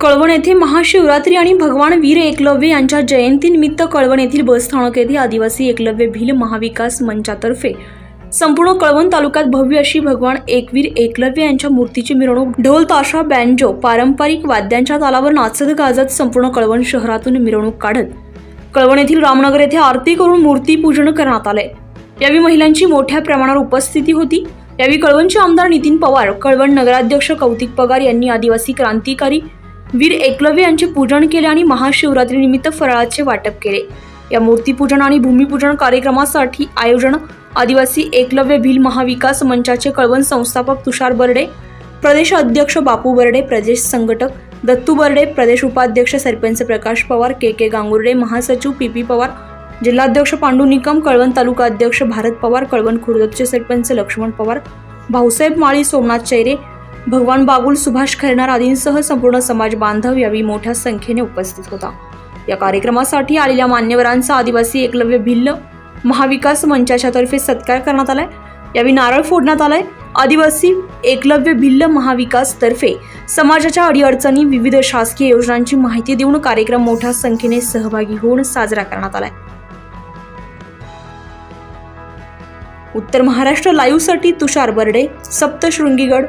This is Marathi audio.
कळवण येथे महाशिवरात्री आणि भगवान वीर एकलव्य यांच्या जयंतीनिमित्त कळवण येथील बसस्थानक येथे आदिवासी एकलव्य भिल महाविकास मंचातर्फे संपूर्ण कळवण तालुक्यात भव्य अशी भगवान एकवीर एकलव्य यांच्या मूर्तीची मिरवणूक ढोल ताशा बँजो पारंपरिक वाद्यांच्या तालावर नाचत गाजत संपूर्ण कळवण शहरातून मिरवणूक काढत कळवण येथील रामनगर येथे आरती करून मूर्तीपूजन करण्यात आले. यावेळी महिलांची मोठ्या प्रमाणावर उपस्थिती होती. यावेळी कळवणचे आमदार नितीन पवार कळवण नगराध्यक्ष कौतिक पगार यांनी आदिवासी क्रांतिकारी वीर एकलव्य यांचे पूजन केले आणि महाशिवरात्रीनिमित्त फराळाचे वाटप केले. या मूर्तीपूजन आणि भूमिपूजन कार्यक्रमासाठी आयोजन आदिवासी एकलव्य भिल महाविकास मंचाचे कळवण संस्थापक तुषार बर्डे प्रदेश अध्यक्ष बापू बर्डे प्रदेश संघटक दत्तू बर्डे प्रदेश उपाध्यक्ष सरपंच प्रकाश पवार के के गांगुर्डे महासचिव पी पी पवार जिल्हाध्यक्ष पांडू निकम कळवण तालुका अध्यक्ष भारत पवार कळवण खुर्दचे सरपंच लक्ष्मण पवार भाऊसाहेब माळी सोमनाथ चैरे भगवान बागुल सुभाष खैरनार आदींसह संपूर्ण समाज बांधव यावेळी मोठ्या संख्येने उपस्थित होता. या कार्यक्रमासाठी आलेल्या मान्यवरांचा आदिवासी एकलव्य भिल्ल महाविकास मंचाच्या तर्फे सत्कार करण्यात आलाय. यावेळी नारळ फोडण्यात आलाय. आदिवासी एकलव्य भिल्ल महाविकास तर्फे समाजाच्या अडीअडचणी विविध शासकीय योजनांची माहिती देऊन कार्यक्रम मोठ्या संख्येने सहभागी होऊन साजरा करण्यात आलाय. उत्तर महाराष्ट्र लाईव्हसाठी तुषार बर्डे सप्तशृंगीगड